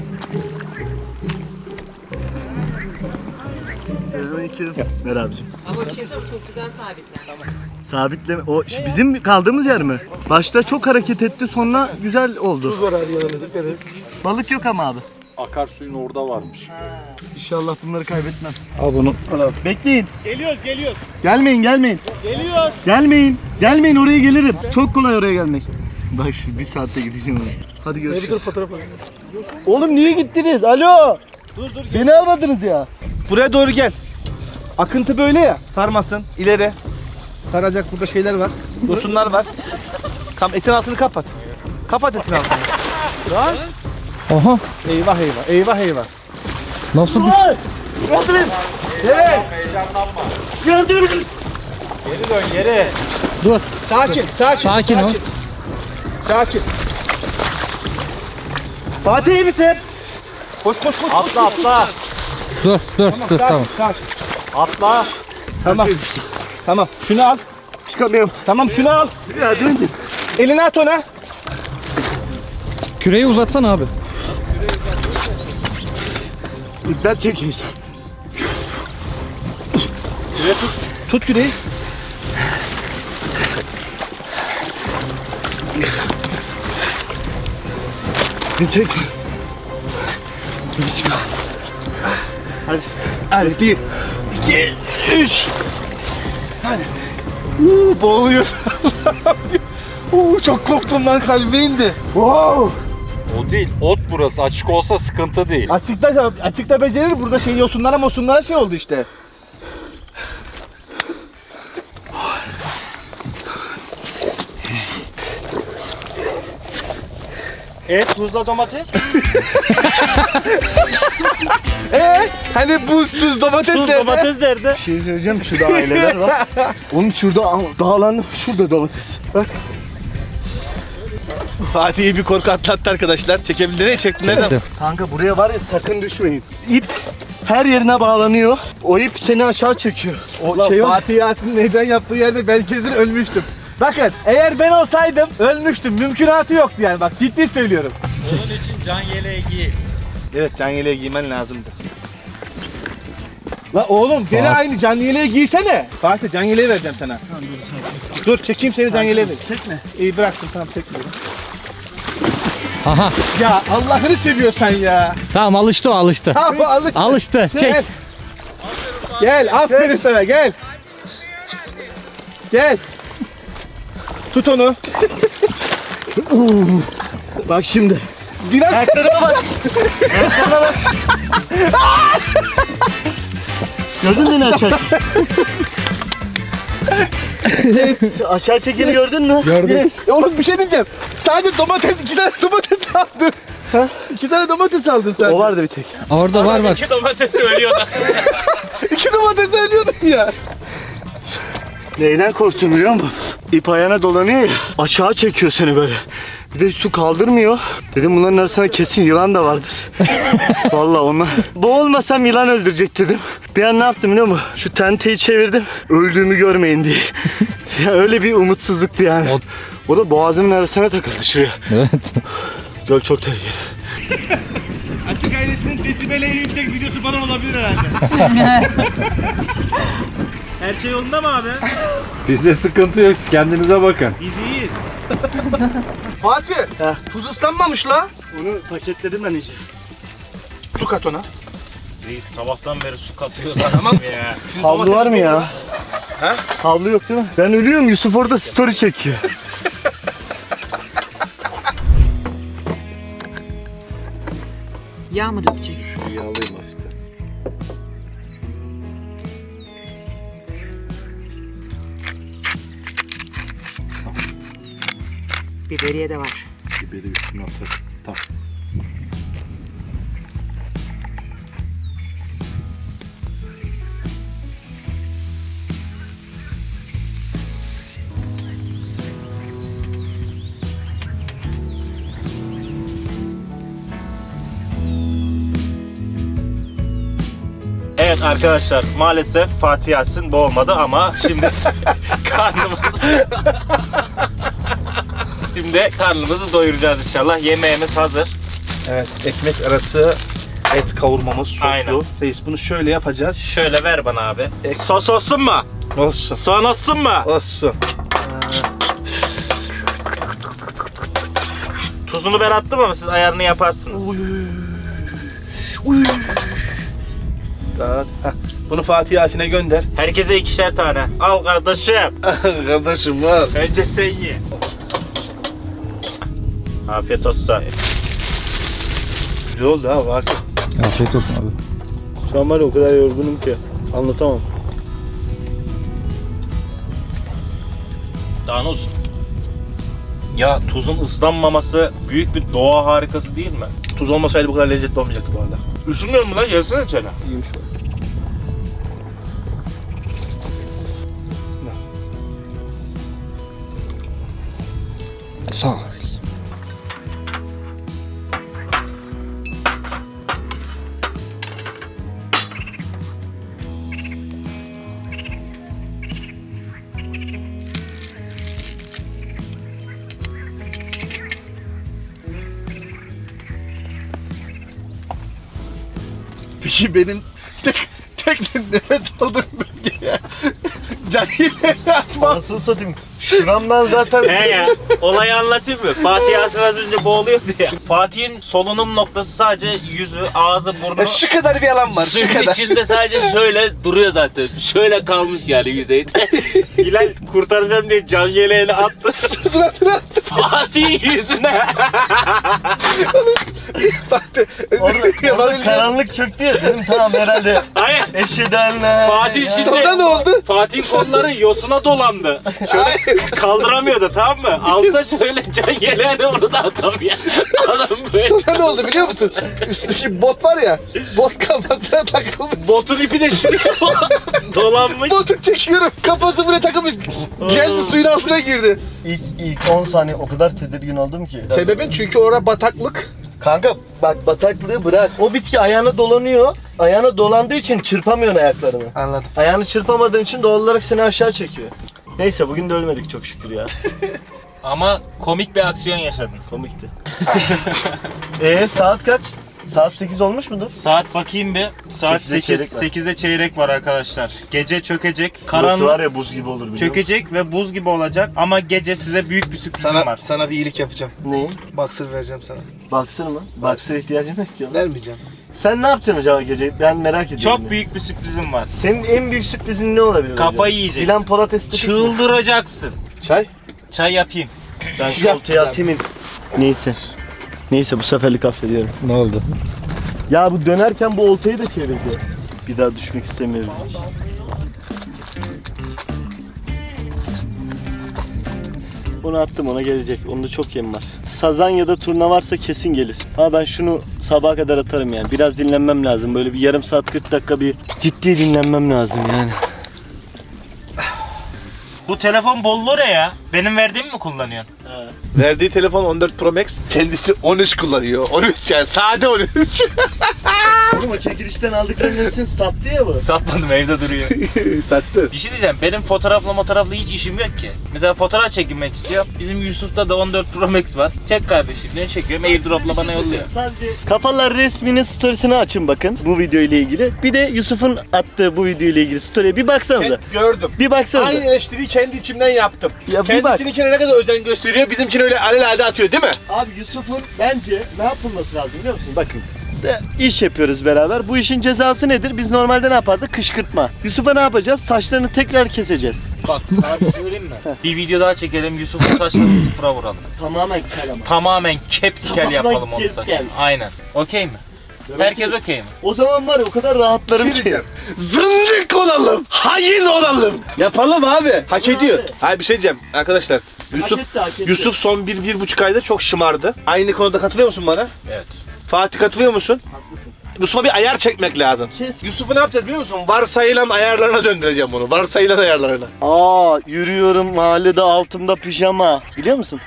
Selamünaleyküm. Ver abicim.
Ama bir şey söyleyeyim çok güzel sabitlen.
Sabitleme. O bizim kaldığımız yer mi? Başta çok hareket etti sonra güzel oldu. Tuz var Balık yok ama abi.
akarsuyun orada varmış.
İnşallah bunları kaybetmem.
Al bunu.
Bekleyin. Geliyoruz, geliyoruz. Gelmeyin, gelmeyin. Geliyoruz. Gelmeyin. Gelmeyin oraya gelirim. Çok kolay oraya gelmek. Bak şimdi bir saatte gideceğim oraya. Hadi görüşürüz. Oğlum niye gittiniz? Alo. Dur dur. Beni almadınız ya.
Buraya doğru gel. Akıntı böyle ya. Sarmasın. İleri. Saracak burada şeyler var. Yosunlar var. Tam etin altını kapat. Kapat etin altını. Lan.
Aha.
Eyvah eyvah eyvah eyvah.
Nasıl bir...
Yardım edin.
Evet.
Yardım edin.
Geri dön geri.
Dur.
Sakin sakin.
Sakin ol.
Sakin.
Fatih iyi misin?
Koş koş koş.
Atla atla.
Dur dur dur tamam.
Sakin.
Atla.
Tamam. Tamam. Şunu al.
Çıkamıyorum.
Tamam şunu al.
Yardım edin.
Elini at ona.
Küreyi uzatsana abi.
İpler çekin işte.
Tut küreği.
Bir çek. Bismillah. Hadi. Hadi bir, iki, üç. Hadi.
Uuu boğuluyor. Uuu çok korktum lan kalbime indi.
Wow.
O değil. Ot burası. Açık olsa sıkıntı değil.
Açıkta açıkta becerir. Burada şey yosunlara mosunlara şey oldu işte.
Et, tuzla domates.
Ee, hani buz tuz domates
Tuz
nerede?
domates nerede? Bir şey söyleyeceğim. Şurada aileler var. Onun şurada dağlandı. Şurada domates. Bak.
Fatih'i bir korku atlattı arkadaşlar. Çekebildi ne çekti nereden?
Kanka buraya var ya sakın düşmeyin. İp her yerine bağlanıyor. O ip seni aşağı çekiyor. O
Ulan
şey.
Fatih Yasin'in neyden yaptığı yerde ben kesin ölmüştüm. Bakın eğer ben olsaydım ölmüştüm. Mümkünatı yoktu yani bak ciddi söylüyorum.
Bunun için can yeleği giy.
Evet can yeleği giymen lazımdı. La oğlum gene
Fatih.
aynı can yeleği giysene. Fatih can yeleği vereceğim sana. Dur çekeyim seni can yeleği ver.
Çekme.
İyi bıraktım tamam çekmiyorum.
Aha.
Ya Allah'ını seviyorsan ya.
Tamam alıştı o alıştı.
Tamam alıştı.
Alıştı. Çek.
Gel. Gel aferin sana gel. Gel. Tut onu.
Bak şimdi.
Biraz
Ayaklarıma bak. Ayaklarıma bak. Gördün mü ne aşağı? aşağı çekeni gördün mü?
Gördüm.
Ya oğlum bir şey diyeceğim. Sadece domates, iki tane domates aldın. Ha? İki tane domates aldın sen.
O vardı bir tek.
Orada var bak.
İki domates ölüyordu.
İki domates ölüyordun ya.
Neyden korktum biliyor musun? İp ayağına dolanıyor ya. Aşağı çekiyor seni böyle. Bir de su kaldırmıyor. Dedim bunların arasında kesin yılan da vardır. Vallahi onlar. Boğulmasam yılan öldürecek dedim. Bir an ne yaptım biliyor musun? Şu tenteyi çevirdim. Öldüğümü görmeyin diye. ya öyle bir umutsuzluktu yani.
O-
O da boğazımın arasına takıldı şuraya.
Evet.
Göl çok tehlikeli.
Açık ailesinin desibeli en yüksek videosu falan olabilir herhalde.
Her şey yolunda mı abi?
Bizde sıkıntı yok. Siz kendinize bakın.
Biz iyiyiz.
Fatih, tuz ıslanmamış la.
Onu paketledim ben iyice.
Su kat ona.
Reis sabahtan beri su katıyor zaten ya.
Havlu var mı ya?
Ha?
Havlu yok değil mi? Ben ölüyorum Yusuf orada story çekiyor.
Yağ mı dökeceksin? Biberiye de var.
Biberi üstüne atar. Tamam.
Evet arkadaşlar maalesef Fatih Yasin boğmadı ama şimdi karnımız Şimdi karnımızı doyuracağız inşallah. Yemeğimiz hazır.
Evet, ekmek arası et kavurmamız soslu.
Aynen.
Reis bunu şöyle yapacağız.
Şöyle ver bana abi.
Ek-
Sos olsun mu?
Olsun.
Son olsun mu?
Olsun.
Tuzunu ben attım ama siz ayarını yaparsınız.
Dağıt. Heh. Bunu Fatih Yasin'e gönder.
Herkese ikişer tane. Al kardeşim.
Kardeşim var.
Önce sen ye. Afiyet olsun.
Güzel oldu ha bak.
Afiyet olsun abi.
Şu an var ya o kadar yorgunum ki anlatamam.
Daha ne olsun? Ya tuzun ıslanmaması büyük bir doğa harikası değil mi?
Tuz olmasaydı bu kadar lezzetli olmayacaktı bu arada.
Üşümüyor mu lan? Yesene çene.
İyiymiş o.
Sağ
Peki benim tek, tek nefes aldığım bölgeye cahilleri atma.
Nasıl satayım? Şuramdan zaten...
He ya. Olayı anlatayım mı? Fatih Yasin az önce boğuluyordu ya. Fatih'in solunum noktası sadece yüzü, ağzı, burnu.
Ya şu kadar bir alan var, şu kadar.
içinde sadece şöyle duruyor zaten. Şöyle kalmış yani yüzeyde.
Bilal kurtaracağım diye can yeleğini attı.
Suratına
Fatih yüzüne.
baktı.
Orada, orada karanlık çöktü ya dedim tamam herhalde
Hayır.
eşeden la.
Fatih şimdi
Sonra ne oldu?
Fatih'in kolları yosuna dolandı. Şöyle kaldıramıyordu tamam mı? Alsa şöyle can yeleğini onu da atamıyor. Adam böyle.
Sonra ne oldu biliyor musun? Üstteki bot var ya, bot kafasına takılmış.
Botun ipi de şuraya dolanmış.
Botu çekiyorum, kafası buraya takılmış. Geldi suyun altına girdi.
İlk, ilk 10 saniye o kadar tedirgin oldum ki.
Sebebin çünkü orada bataklık.
Kanka bak bataklığı bırak. O bitki ayağına dolanıyor. Ayağına dolandığı için çırpamıyorsun ayaklarını.
Anladım.
Ayağını çırpamadığın için doğal olarak seni aşağı çekiyor. Neyse bugün de ölmedik çok şükür ya.
Ama komik bir aksiyon yaşadın.
Komikti. Eee saat kaç? Saat 8 olmuş mudur?
Saat bakayım bir. Saat
Sekize
8
çeyrek var.
8'e çeyrek var arkadaşlar. Gece çökecek.
Burası var
Karanlık
ya buz gibi olur biliyor musun?
çökecek ve buz gibi olacak ama gece size büyük bir sürprizim
Sana,
var.
sana bir iyilik yapacağım.
Neyi?
Boxer vereceğim sana.
Baksır mı? Baksır ihtiyacım yok ki.
Vermeyeceğim.
Sen ne yapacaksın acaba gece? Ben merak ediyorum.
Çok
ya.
büyük bir sürprizim var.
Senin en büyük sürprizin ne olabilir?
Kafayı
acaba?
yiyeceksin.
Dilan Polat estetik mi?
Çıldıracaksın.
Çay?
Çay yapayım.
Ben şu
Yap güzel.
atayım. Neyse. Neyse bu seferlik affediyorum.
Ne oldu?
Ya bu dönerken bu oltayı da çevirdi. Bir daha düşmek istemiyorum hiç. Bunu attım ona gelecek. Onda çok yem var. Sazan ya da turna varsa kesin gelir. Ama ben şunu sabaha kadar atarım yani. Biraz dinlenmem lazım. Böyle bir yarım saat 40 dakika bir ciddi dinlenmem lazım yani.
Bu telefon bollu ne ya? Benim verdiğimi mi kullanıyorsun?
Verdiği telefon 14 Pro Max. Kendisi 13 kullanıyor. 13 yani sade 13.
Oğlum o çekilişten aldıklarının hepsini sattı ya bu.
Satmadım evde duruyor.
Sattı.
Bir şey diyeceğim. Benim fotoğrafla fotoğrafla hiç işim yok ki. Mesela fotoğraf çekinmek istiyorum. Bizim Yusuf'ta da 14 Pro Max var. Çek kardeşim diyor. Çekiyorum. Airdrop'la bana yolluyor.
Sadece Kafalar resminin storiesini açın bakın bu video ile ilgili. Bir de Yusuf'un attığı bu video ile ilgili story'e bir baksanıza.
Gördüm.
Bir baksanıza.
Aynı eleştiriyi kendi içimden yaptım.
Ya bir bak.
Kendisininkine ne kadar özen gösteriyor, bizimkine öyle alelade atıyor değil mi?
Abi Yusuf'un bence ne yapılması lazım biliyor musun? Bakın. de iş yapıyoruz beraber. Bu işin cezası nedir? Biz normalde ne yapardık? Kışkırtma. Yusuf'a ne yapacağız? Saçlarını tekrar keseceğiz.
Bak sana bir şey söyleyeyim mi? Bir video daha çekelim. Yusuf'un saçlarını sıfıra vuralım.
Tamamen kel ama.
Tamamen kepskel
Tamamen
yapalım onu
kepskel.
saçını. Aynen. Okey mi? Herkes okey mi?
O zaman var ya o kadar rahatlarım ki.
Zındık olalım, hain olalım. Yapalım abi. Hak ediyor.
abi.
Hayır bir şey diyeceğim arkadaşlar. Yusuf
Hak etti, hak etti.
Yusuf son bir, bir buçuk ayda çok şımardı. Aynı konuda katılıyor musun bana?
Evet.
Fatih katılıyor musun?
Haklısın.
Yusuf'a bir ayar çekmek lazım.
Kes.
Yusuf'u ne yapacağız biliyor musun? Varsayılan ayarlarına döndüreceğim bunu. Varsayılan ayarlarına.
Aa yürüyorum mahallede altımda pijama. Biliyor musun?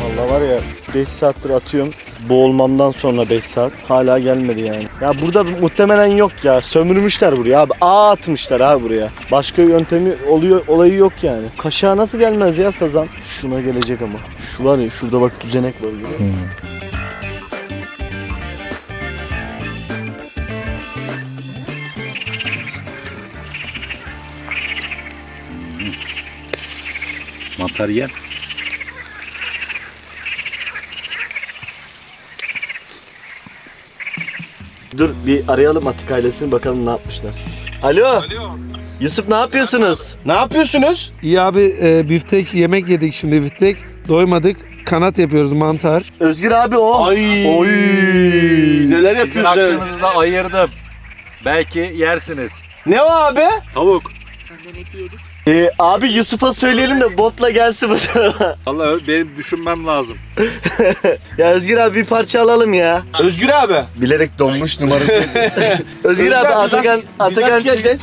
Vallahi var ya 5 saattir atıyorum. Boğulmamdan sonra 5 saat. Hala gelmedi yani. Ya burada muhtemelen yok ya. Sömürmüşler buraya abi. Ağ atmışlar abi buraya. Başka yöntemi oluyor olayı yok yani. Kaşığa nasıl gelmez ya sazan? Şuna gelecek ama. Şu var ya şurada bak düzenek var görüyor musun?
Materyal.
Dur bir arayalım Atik ailesini bakalım ne yapmışlar. Alo. Yusuf ne yapıyorsunuz?
Ne yapıyorsunuz?
İyi abi e, biftek yemek yedik şimdi biftek. Doymadık. Kanat yapıyoruz mantar.
Özgür abi o.
Ay.
Oy.
Neler
Sizin
yapıyorsun?
hakkınızda ayırdım. Belki yersiniz.
Ne o abi?
Tavuk.
Deneti yedik.
Ee, abi Yusuf'a söyleyelim de botla gelsin bu tarafa.
Vallahi benim düşünmem lazım.
ya Özgür abi bir parça alalım ya.
Özgür abi.
Bilerek donmuş numarası. Özgür abi Atakan Atakan
geleceğiz?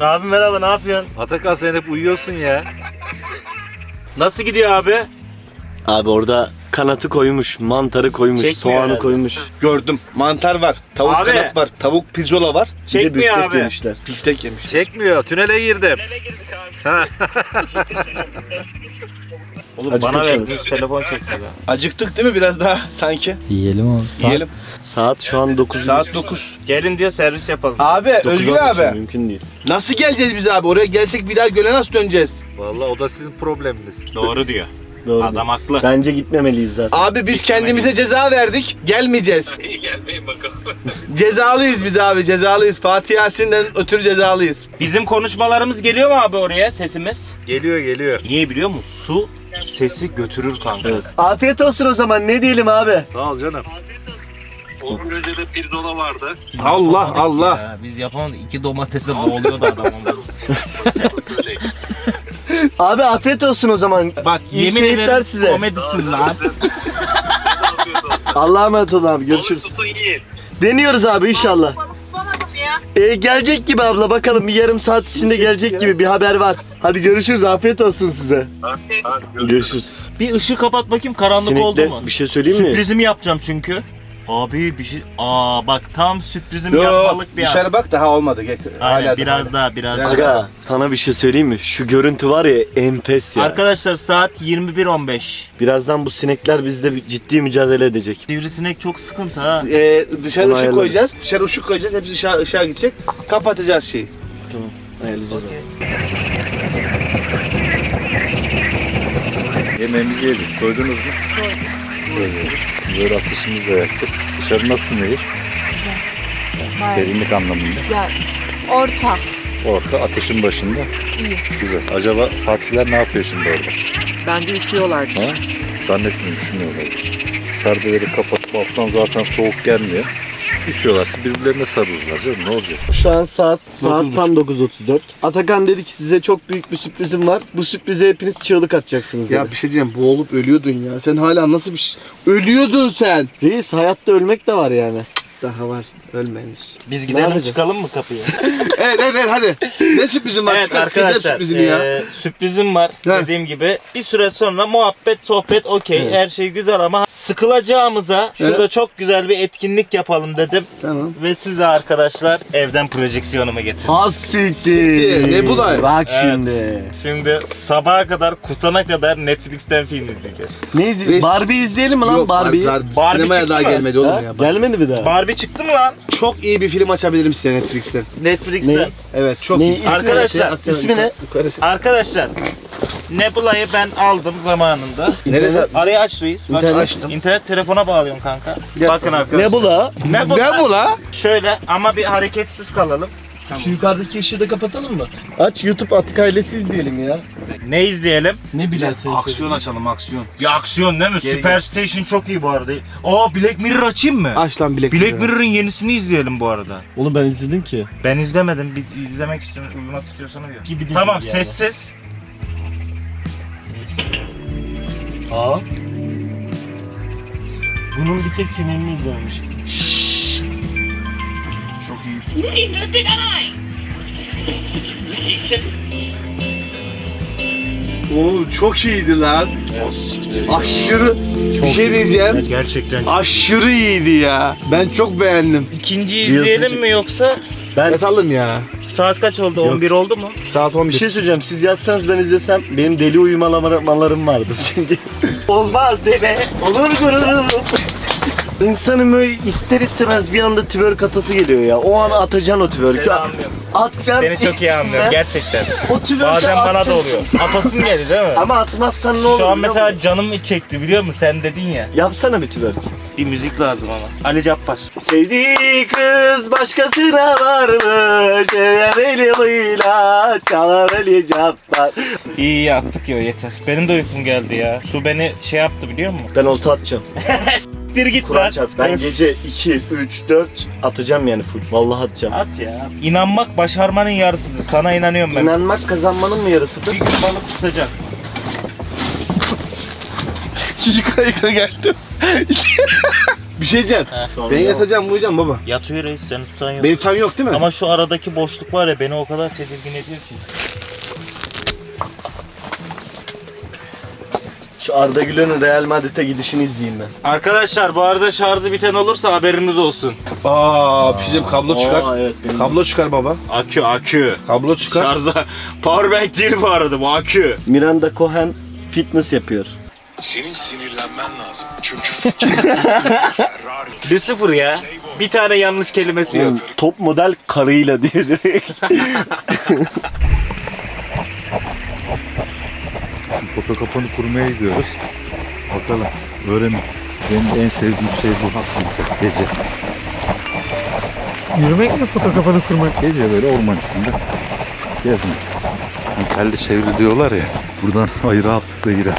Abi merhaba ne yapıyorsun?
Atakan sen hep uyuyorsun ya.
Nasıl gidiyor abi?
Abi orada kanatı koymuş, mantarı koymuş,
Çekmiyor
soğanı
herhalde.
koymuş.
Gördüm. Mantar var. Tavuk
Abi.
kanat var. Tavuk pirzola var.
Bir de
Çekmiyor
biftek
abi.
yemişler.
Biftek yemiş.
Çekmiyor. Tünele girdim.
Oğlum
Acıkmışsınız.
bana ver düz telefon çekmiyor.
Acıktık değil mi biraz daha sanki?
Yiyelim abi.
Yiyelim.
Saat şu an 9.
Saat 9.
Gelin diyor servis yapalım.
Abi Özgür abi.
Mümkün değil.
Nasıl geleceğiz biz abi? Oraya gelsek bir daha göle nasıl döneceğiz?
Vallahi o da sizin probleminiz.
Doğru diyor.
Doğru.
Adam haklı.
Bence gitmemeliyiz zaten.
Abi biz kendimize ceza verdik. Gelmeyeceğiz. cezalıyız biz abi cezalıyız. Fatih Yasin'den ötürü cezalıyız.
Bizim konuşmalarımız geliyor mu abi oraya sesimiz?
Geliyor geliyor.
Niye biliyor musun? Su sesi götürür kanka.
Evet. Afiyet olsun o zaman ne diyelim abi?
Sağ ol canım.
Allah Allah.
Ya, biz yapamadık. İki domatese boğuluyordu adam ondan.
Abi afiyet olsun o zaman.
Bak
İyi
yemin
keyifler
ederim
size.
komedisin lan.
Allah'a emanet olun abi görüşürüz. Deniyoruz abi inşallah. Ee, gelecek gibi abla bakalım bir yarım saat içinde gelecek gibi bir haber var. Hadi görüşürüz afiyet olsun size. Görüşürüz.
Bir ışığı kapat bakayım karanlık oldu mu?
bir şey söyleyeyim mi?
Sürprizimi yapacağım çünkü. Abi bir şey... Aa bak tam sürprizim
Yo,
yapmalık bir an.
dışarı bak daha olmadı. Gel-
Aynen
hala
biraz
daha.
daha biraz daha.
Aga sana bir şey söyleyeyim mi? Şu görüntü var ya enfes ya.
Arkadaşlar saat 21.15.
Birazdan bu sinekler bizde bir ciddi mücadele edecek.
Sivrisinek çok sıkıntı ha.
Ee, dışarı
Onu
ışık
ayarlarız.
koyacağız. Dışarı ışık koyacağız. Hepsi ışığa, ışığa gidecek. Kapatacağız şeyi.
Ayarlayacağız abi.
Yemeğimizi yedik. Doydunuz mu? Doyduk. Böyle ateşimizi de yaktık. Dışarı nasıl nehir? Serinlik anlamında.
Ya orta.
Orta ateşin başında.
İyi.
Güzel. Acaba Fatihler ne yapıyor şimdi orada?
Bence üşüyorlar.
Ha? Zannetmiyorum düşünüyorlar. Perdeleri kapatıp alttan zaten soğuk gelmiyor. Üşüyorlarsa birbirlerine sarılırlar canım ne olacak?
Şu an saat saat tam 9.34. Atakan dedi ki size çok büyük bir sürprizim var. Bu sürprize hepiniz çığlık atacaksınız dedi.
Ya bir şey diyeceğim. Boğulup ölüyordun ya. Sen hala nasıl bir şey... Ölüyordun sen.
Reis hayatta ölmek de var yani.
Daha var. Ölmemiş.
Biz gidelim çıkalım mı kapıya?
evet evet evet hadi. Ne sürprizin var?
evet
Çıkar,
arkadaşlar
sürprizini ya.
eee, sürprizim var
Heh.
dediğim gibi. Bir süre sonra muhabbet sohbet okey her şey güzel ama sıkılacağımıza şurada
Evet.
çok güzel bir etkinlik yapalım dedim.
Tamam.
Ve size arkadaşlar evden projeksiyonumu getirdim.
Ha siktir.
Ne bu da?
Bak
Evet.
şimdi.
Şimdi sabaha kadar kusana kadar Netflix'ten film izleyeceğiz.
Ne izleyelim?
Reis-
Barbie izleyelim mi lan
Yok,
Barbie'yi?
Barbie,
Barbie
sinemaya daha gelmedi oğlum
Ha?
ya.
Gelmedi mi daha?
Barbie çıktı mı lan?
Çok iyi bir film açabilirim size Netflix'ten.
Netflix'te.
Ne?
Evet çok
Ne
iyi.
ismi
Arkadaşlar?
Asya-
İsmi ne?
Arkadaşlar Nebula'yı ben aldım zamanında.
Neresi?
Arayı aç reis. Bak,
İnternet.
açtım. İnternet telefona bağlıyorsun kanka.
Gel.
Bakın arkadaşlar.
Ne bu la?
Nebula.
Ne bu la?
Şöyle ama bir hareketsiz kalalım.
Şu yukarıdaki ışığı da kapatalım mı? Aç YouTube Atık ailesi izleyelim ya.
Ne izleyelim?
Ne bilersin
Aksiyon açalım aksiyon.
Ya aksiyon değil mi?
Geri
Super Station çok iyi bu arada. Aa Black Mirror açayım mı?
Aç lan bilek.
Black Mirror'ın yenisini izleyelim bu arada.
Oğlum ben izledim ki.
Ben izlemedim. Bir izlemek istiyorum. Uyumak istiyorsan uyu.
Gibi
Tamam sessiz.
Aa. Bunun bir tek finalini izlememiştim.
İyi. Oğlum çok iyiydi lan. Aşırı bir şey diyeceğim.
Gerçekten.
Aşırı iyiydi ya. Ben çok beğendim.
İkinci
Diyorsun
izleyelim mi yoksa
Ben
Yatalım ya.
saat kaç oldu? 11 oldu mu?
Saat
bir
11.
şey söyleyeceğim. Siz yatsanız ben izlesem benim deli uyumalamalarım vardır çünkü. Olmaz deme. Olur gururum. İnsanın böyle ister istemez bir anda twerk atası geliyor ya. O an atacaksın o twerk'ü. Atacaksın.
Seni çok iyi anlıyorum gerçekten.
O twerk'ü
Bazen bana da oluyor. Atasın geldi değil mi?
Ama atmazsan ne olur?
Şu an mesela
musun?
canım çekti biliyor musun? Sen dedin ya.
Yapsana bir twerk.
Bir müzik lazım ama. Ali Cappar.
Sevdiği kız başkasına varmış Eğer eliyle çalar Ali Cabbar
İyi yattık ya yeter. Benim de uykum geldi ya. Su beni şey yaptı biliyor musun?
Ben olta atacağım.
siktir git
Kur'an
lan.
çarp. Ben gece 2, 3, 4 atacağım yani full. Vallahi atacağım.
At ya. İnanmak başarmanın yarısıdır. Sana inanıyorum ben.
İnanmak kazanmanın mı yarısıdır?
Bir gün balık tutacak.
Yıka yıka geldim. bir şey diyeceğim.
Şu an
Ben
yok.
yatacağım uyuyacağım baba.
Yatıyor reis seni tutan yok.
Beni tutan yok değil mi?
Ama şu aradaki boşluk var ya beni o kadar tedirgin ediyor ki.
Şu Arda Güler'in Real Madrid'e gidişini izleyeyim ben.
Arkadaşlar bu arada şarjı biten olursa haberiniz olsun.
Aa bir şey kablo çıkar.
Aa, evet benim.
Kablo çıkar baba.
Akü akü.
Kablo çıkar.
Şarja powerbank değil bu arada bu akü.
Miranda Cohen fitness yapıyor.
Senin sinirlenmen lazım. Çünkü fakir Ferrari,
Lucifer ya. Bir tane yanlış kelimesi yok.
Top model karıyla diye direkt.
Foto kapanı kurmaya gidiyoruz. Bakalım. Öğrenin. Benim en sevdiğim şey bu. Gece.
Yürümek mi foto kafanı kurmak?
Gece böyle orman içinde. Gezmek. Hani telli çevri diyorlar ya. Buradan ayı rahatlıkla girer.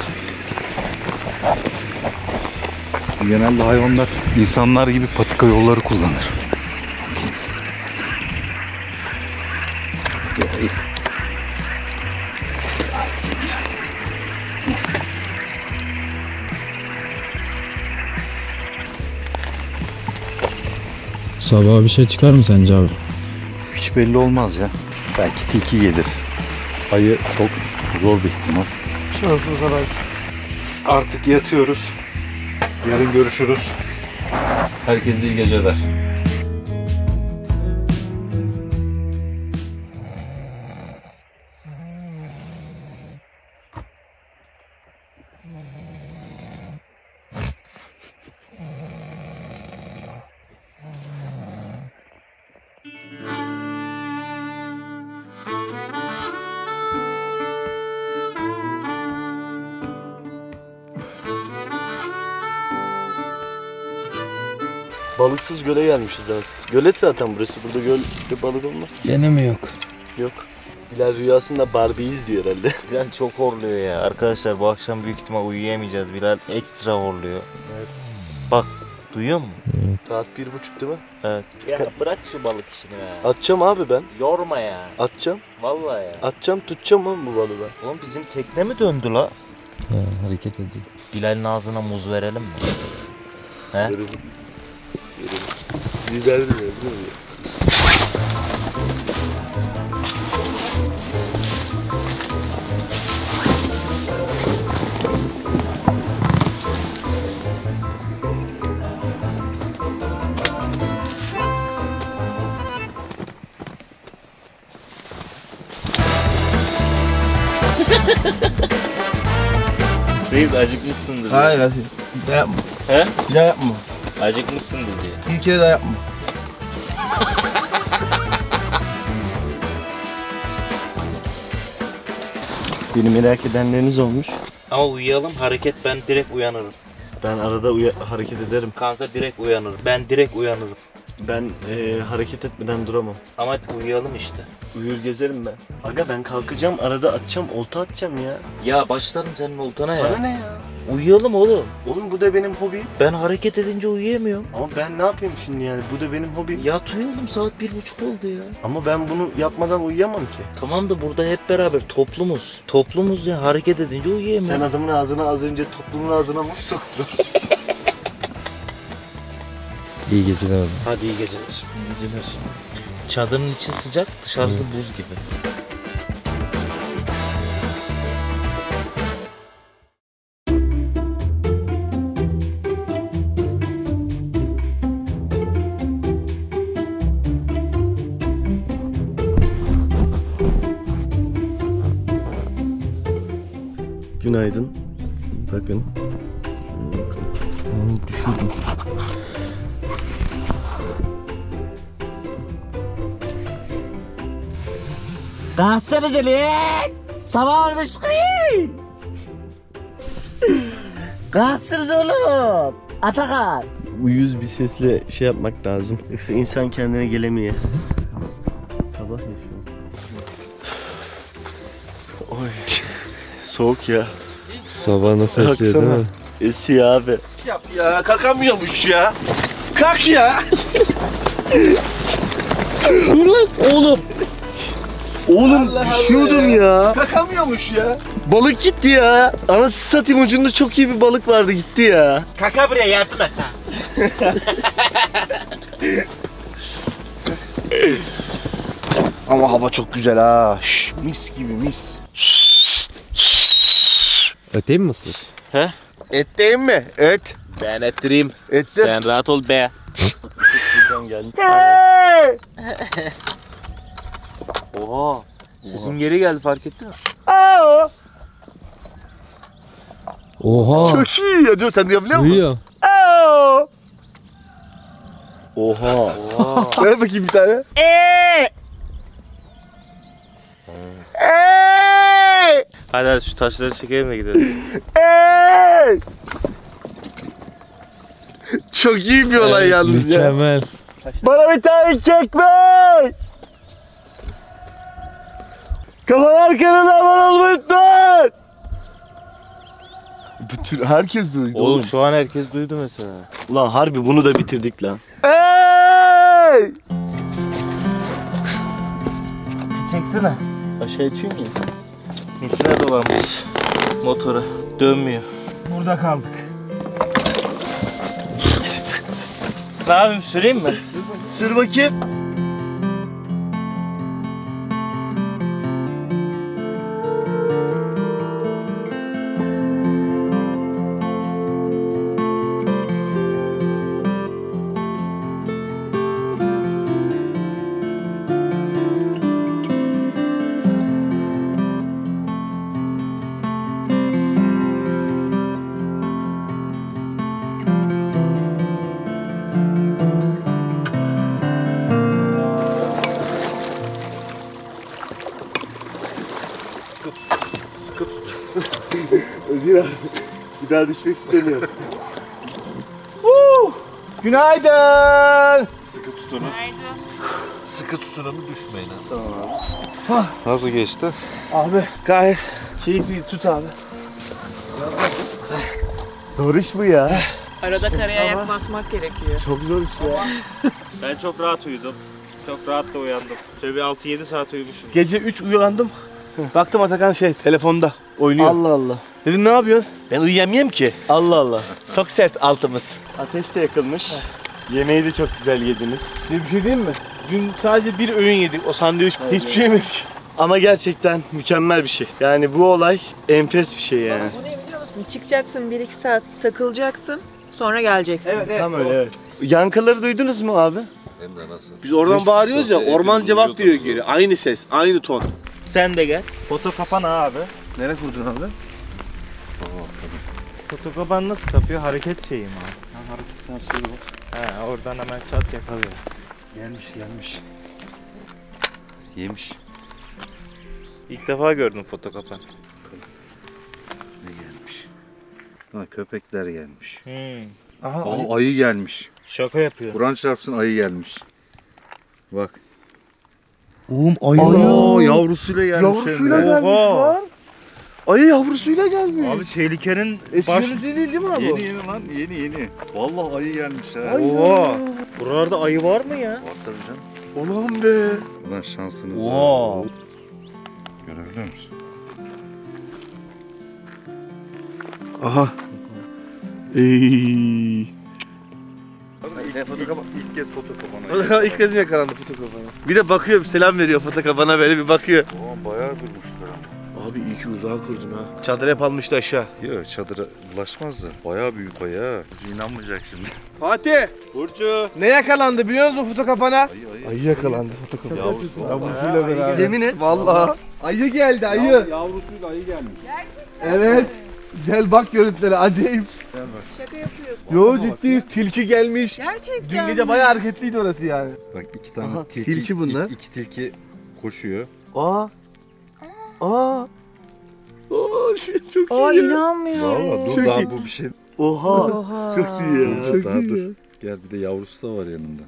Genelde hayvanlar insanlar gibi patika yolları kullanır.
Sabah bir şey çıkar mı sence abi?
Hiç belli olmaz ya. Belki tilki gelir. Ayı çok zor bir ihtimal.
Şansımıza belki.
Artık yatıyoruz. Yarın görüşürüz. Herkese iyi geceler.
Göle gelmişiz aslında. Gölet zaten burası. Burada göl bir balık olmaz.
Gene mi yok?
Yok. Bilal rüyasında Barbie'yi izliyor herhalde.
Bilal çok horluyor ya. Arkadaşlar bu akşam büyük ihtimal uyuyamayacağız. Bilal ekstra horluyor.
Evet.
Bak duyuyor musun?
Saat bir buçuk değil mi?
Evet. Ya bırak şu balık işini ya.
Atacağım abi ben.
Yorma ya.
Atacağım.
Vallahi ya.
Atacağım tutacağım oğlum bu balığı ben.
Oğlum bizim tekne mi döndü la?
He, hareket ediyor.
Bilal'in ağzına muz verelim mi? He?
Verelim. Biber mi? Değil mi?
Reis acıkmışsındır.
Hayır Asil. Bir daha yapma.
He?
Bir daha yapma.
Acıkmışsındır diye.
Bir kere daha yapma.
Beni merak edenleriniz olmuş.
Ama uyuyalım hareket ben direkt uyanırım.
Ben arada uya- hareket ederim.
Kanka direkt uyanırım. Ben direkt uyanırım.
Ben eee, hareket etmeden duramam.
Ama uyuyalım işte.
Uyur gezerim ben. Aga ben kalkacağım arada atacağım olta atacağım ya.
Ya başlarım senin oltana
Sana
ya.
ne ya?
Uyuyalım oğlum.
Oğlum bu da benim hobim.
Ben hareket edince uyuyamıyorum.
Ama ben ne yapayım şimdi yani? Bu da benim hobim.
Yat uyuyalım saat bir buçuk oldu ya.
Ama ben bunu yapmadan uyuyamam ki.
Tamam da burada hep beraber toplumuz. Toplumuz ya hareket edince
Sen
uyuyamıyorum.
adamın ağzına az önce toplumun ağzına mı soktun?
İyi geceler abi.
Hadi iyi geceler. İyi geceler. Çadırın içi sıcak, dışarısı buz gibi.
Günaydın. Bakın. Düşürdüm.
Kalksanıza lan! Sabah olmuş kıyın! Kalksınız oğlum! Atakan!
Uyuz bir sesle şey yapmak lazım. Yoksa insan kendine gelemiyor. Sabah ya şu an. Oy. Soğuk ya.
Sabah nasıl
Baksana. Esiyor abi.
Yap ya kalkamıyormuş ya. Kalk ya.
Dur lan oğlum. Oğlum
Allah
düşüyordum
Allah
ya.
Kalkamıyormuş ya.
Balık gitti ya. Anası satayım ucunda çok iyi bir balık vardı gitti ya.
Kaka buraya yardım et.
Ama hava çok güzel ha. Şş, mis gibi mis.
Öteyim mi mısır?
Et değil mi? Et.
Ben ettireyim.
Ettir.
Sen rahat ol be.
Buradan geldi.
Oha. Sesin geri geldi fark ettin mi?
Oha.
Çok iyi ya. Dur sen de yapabiliyor musun?
Duyuyor.
Oha.
Ver bakayım bir tane.
Hadi hadi şu taşları çekelim de gidelim.
Çok iyi bir olay yalnız ya.
Mükemmel.
Bana bir tane çekme. Kafalar abone olmayı lütfen. Bütün herkes duydu
Oğlum şu an herkes duydu mesela.
Ulan harbi bunu da bitirdik lan. Hey!
Çeksene.
Aşağı içeyim mi?
Misine dolanmış motoru. Dönmüyor.
Burada kaldık.
Ne yapayım süreyim mi?
Sür bakayım. Daha düşmek istemiyorum.
Günaydın.
Sıkı tutunun. Sıkı tutunun düşmeyin ha. Nasıl geçti?
Abi gayet keyifli tut abi.
Zor iş bu ya.
Arada karaya ayak basmak gerekiyor.
Çok zor iş ya.
Ben çok rahat uyudum. Çok rahat da uyandım. Şöyle bir 6-7 saat uyumuşum.
Gece 3 uyandım. Baktım Atakan şey telefonda oynuyor.
Allah Allah.
Dedim ne yapıyorsun? Ben uyuyamıyorum ki.
Allah Allah.
Çok sert altımız.
Ateş de yakılmış. Yemeği de çok güzel yediniz.
Size bir şey diyeyim mi? Dün sadece bir öğün yedik o sandviç. Hiçbir şey yemedik.
Ama gerçekten mükemmel bir şey. Yani bu olay enfes bir şey yani.
Bu ne biliyor musun? Çıkacaksın 1-2 saat takılacaksın. Sonra geleceksin.
Tam öyle evet. Yankıları duydunuz mu abi?
Hem de nasıl?
Biz oradan bağırıyoruz ya orman cevap veriyor geri. Aynı ses, aynı ton.
Sen de gel. Foto kapan abi.
Nereye kurdun abi?
Foto kapan nasıl kapıyor? Hareket şeyi mi abi?
Hareket sensörü var.
He oradan hemen çat yakalıyor.
Gelmiş gelmiş. Yemiş.
İlk defa gördüm foto kapan.
Ne gelmiş? Ha köpekler gelmiş.
Hmm.
Aha
Aa, ayı gelmiş.
Şaka yapıyor.
Kur'an çarpsın ayı gelmiş. Bak.
Oğlum ayı.
Aa, yavrusuyla gelmiş.
Yavrusuyla gelmiş lan. Ayı yavrusuyla gelmiş.
Abi tehlikenin
Eski
baş...
yönü değil değil mi abi?
Yeni yeni lan yeni yeni. Vallahi ayı gelmiş ha.
Ay.
Oha. Buralarda ayı var mı ya?
Var tabii canım.
Ulan be.
Ulan şansınız
Oha.
var. Görebiliyor musun?
Aha. Ey.
Fotokopa, ilk kez fotokopana.
İlk kez mi yakalandı fotokabana? Bir de bakıyor selam veriyor fotokabana böyle bir bakıyor.
Oğlum bayağı durmuşlar ama.
Abi iyi ki uzağa kurdun ha. Çadır hep almıştı aşağı.
Yok çadıra ulaşmaz da. Bayağı büyük bayağı. Burcu inanmayacak şimdi.
Fatih.
Burcu.
Ne yakalandı biliyor musun fotokapana?
Ayı ayı.
Ayı yakalandı fotokapana.
Yavrusu.
Yavrusuyla beraber.
Yemin et.
Vallahi. Ayı geldi ayı.
Yavrusuyla ayı gelmiş.
Evet. Gel bak görüntülere acayip.
Şaka yapıyorsun.
Yo ciddi tilki gelmiş.
Gerçekten
Dün gece
mi?
bayağı hareketliydi orası yani.
Bak iki tane
Aha,
tilki,
tilki bunlar.
iki, iki tilki koşuyor.
Aa. Aa.
Oo, çok
Aa
iyi ya.
inanmıyorum.
Valla dur
Çok
daha
iyi.
bu bir şey.
Oha.
Oha.
Çok iyi ya.
Çok
daha
iyi
dur. Gel bir de yavrusu da var yanında.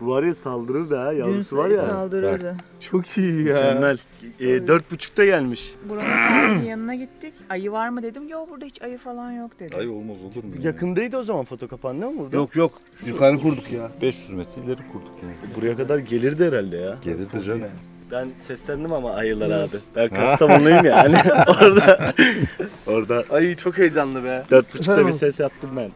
Var ya saldırır da ha
Dün
yavrusu var ya.
saldırırdı.
Çok iyi ya.
Mükemmel. E, dört buçukta gelmiş.
Buranın yanına gittik. Ayı var mı dedim. Yok burada hiç ayı falan yok dedi.
Ay olmaz olur mu?
Yakındaydı o zaman foto kapan değil mi burada?
Yok yok. Yukarı kurduk ya.
500 metre ileri kurduk yani.
Buraya kadar gelirdi herhalde ya.
Geride canım.
Ben seslendim ama ayılar abi. Ben Kastamonluyum yani. orada orada
Ay çok heyecanlı be.
dört buçukta bir ses yaptım ben.